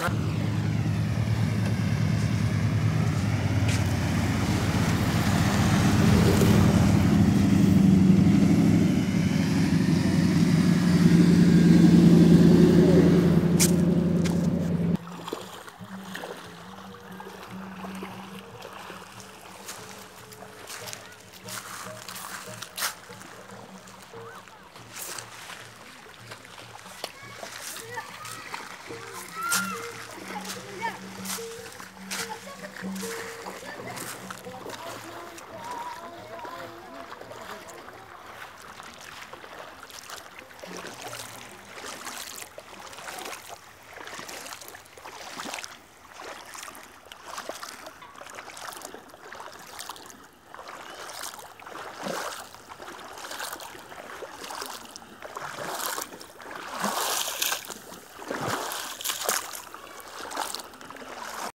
Not